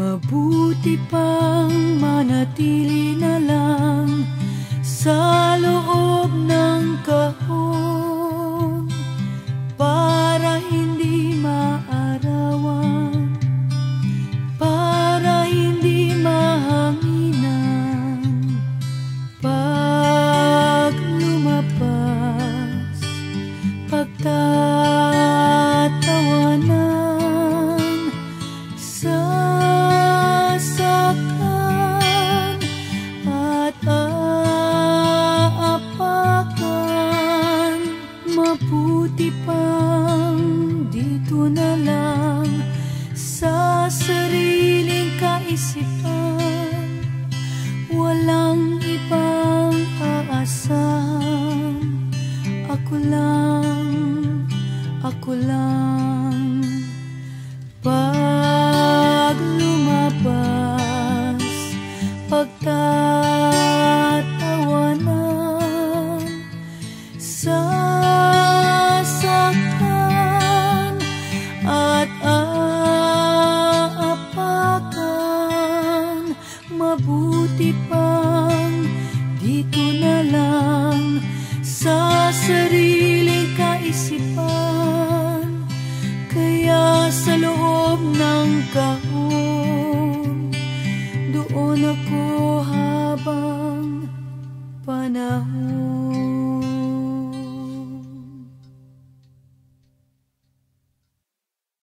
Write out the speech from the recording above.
Mabuti pang manatili na lang sa Mabuti pang dito na lang sa sariling kaisipan. Walang ibang aasahan Ako lang, ako lang Pag lumabas Pagtatawanan Mabuti pang dito na lang sa sariling kaisipan. Kaya sa loob ng kahon Doon ako habang panahon